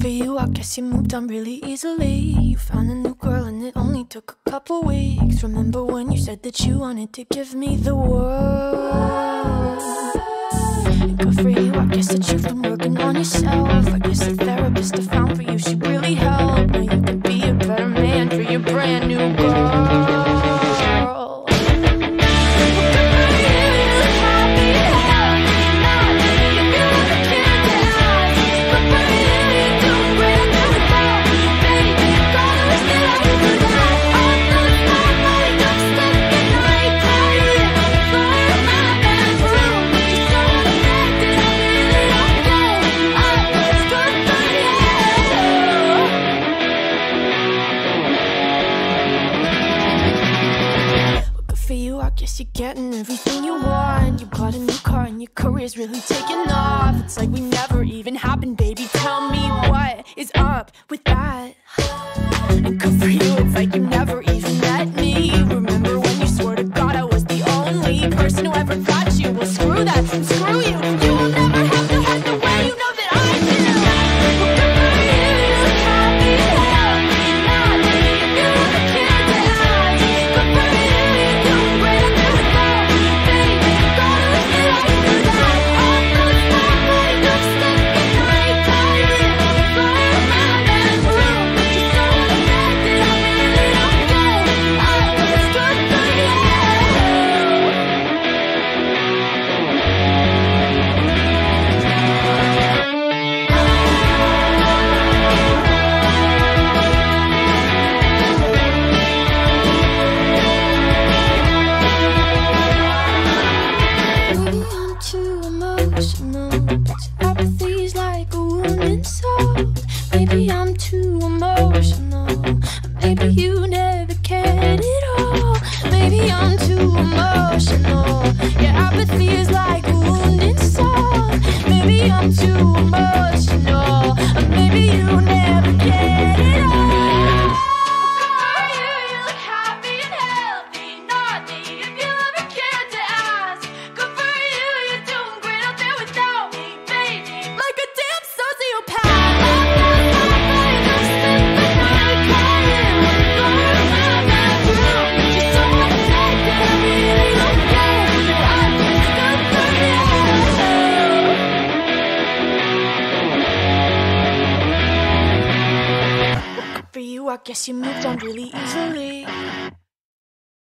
for you, I guess you moved on really easily. You found a new girl and it only took a couple weeks. Remember when you said that you wanted to give me the world? Good for you, I guess that you've been working on yourself. I guess the guess you're getting everything you want. You bought a new car and your career's really taking off. It's like we never even happened, baby. Tell me what is up with that. And good for you, emotional. Like a wounded soul. Maybe I'm too emotional. Maybe you never cared at all. Maybe I'm too emotional. Apathy is like a wounded soul. Maybe I'm too emotional. Maybe you never cared you, I guess you moved on really easily.